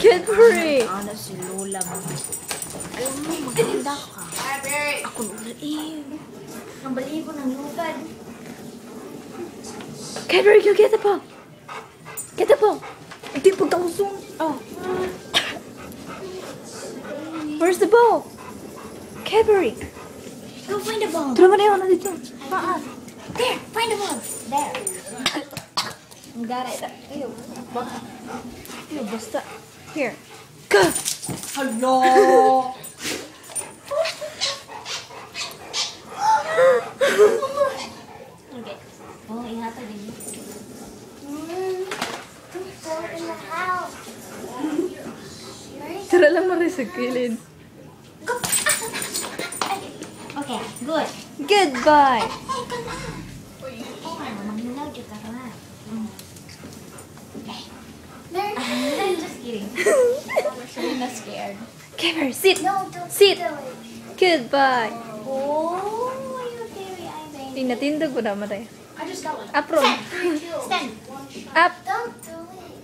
Cadbury! Ano si Lola mo? Alam mo, maganda ka. Ako Lola. Ang balibo ng lugad. Cadbury, go get the ball! Get the ball! Hindi pagkausong. Oh. Where's the ball? Cadbury! Go find the ball. Mo na yun, nandito. There, find the ball. There. got it. Ew. Ew, basta. Here. Go! Hello! okay. Oh, ihatag din. Tara lang maris sa kilid. Okay, good. Goodbye. Ay, ay, ka na. Ay, mag-nilodyo ka na. Kidding. I'm not scared. Sit! No, don't Sit. Goodbye! Oh, you very eye baby. Tingnan, tindog ko na matay. I just got one. Up, Ron. Stand. Up! Don't do it.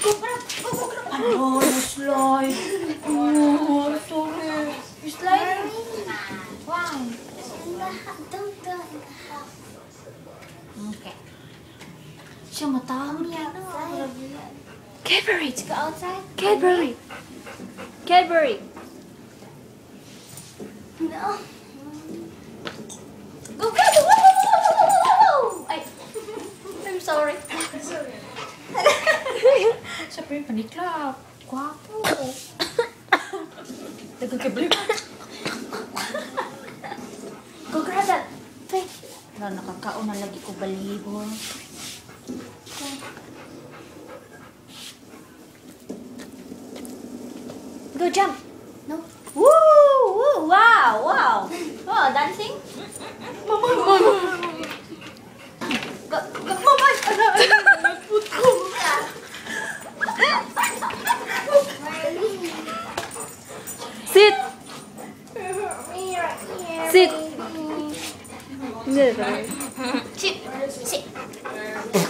Go, go, go, go, go. Ano, slide. Oh, sorry. You slide? House. Don't do it. Okay. Siya yan. Outside. Cadbury. to go outside. Cadbury. Cadbury. No. Go, go, go, go, go, go, go. go, I'm sorry. sorry. Sabi panikap. Guwapo. Nagkakibli ba? Go grab that. Wala, nakakaon na lagi ko balibo. Okay. Go jump. No. Woo! woo wow! Wow! oh Dancing. Mama, mama. Go, go, mama. Sit. Sit. Sit. Sit. Sit.